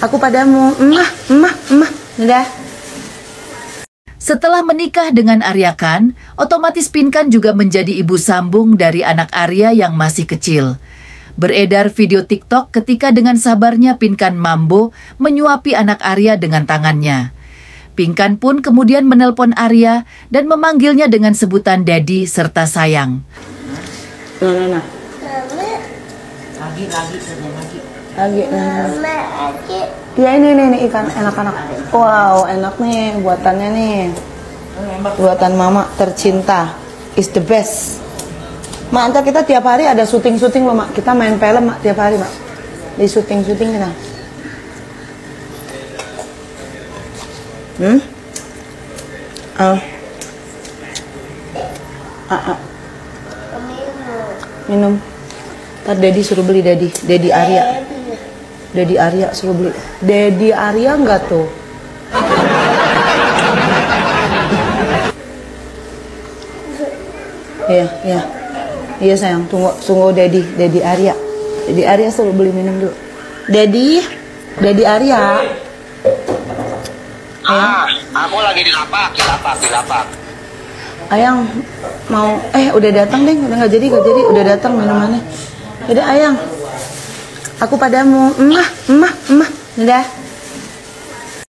Aku padamu. Emah, emah, emah. Dadah. Setelah menikah dengan Arya Khan, otomatis Pinkan juga menjadi ibu sambung dari anak Arya yang masih kecil. Beredar video TikTok ketika dengan sabarnya Pinkan Mambo menyuapi anak Arya dengan tangannya. Pinkan pun kemudian menelpon Arya dan memanggilnya dengan sebutan Daddy serta sayang. Nah, nah, nah. Lagi, lagi, sudah lagi. Lagi. Ya ini nih, nih ikan enak-enak. Wow, enak nih buatannya nih. Buatan mama tercinta. Is the best. Mak, ntar kita tiap hari ada syuting-syuting loh, Mak. Kita main film, Mak, tiap hari, Mak. Di syuting-syuting kita. Hmm? Ah. Ah, ah. Minum. Ntar Dedi suruh beli Dedi. Dedi Arya. Dedi Arya suruh beli. Dedi Arya enggak tuh? Iya, iya. Iya sayang, tunggu tunggu Dedi, Dedi Arya. Dedi Arya suruh beli minum dulu. Dedi, Dedi Arya. Ah, aku lagi di lapak, di lapak, di lapak. Ayang mau eh udah datang deh, udah nggak jadi nggak jadi, udah datang minumannya. Udah Ayang, aku padamu, emah, emah, emah, udah.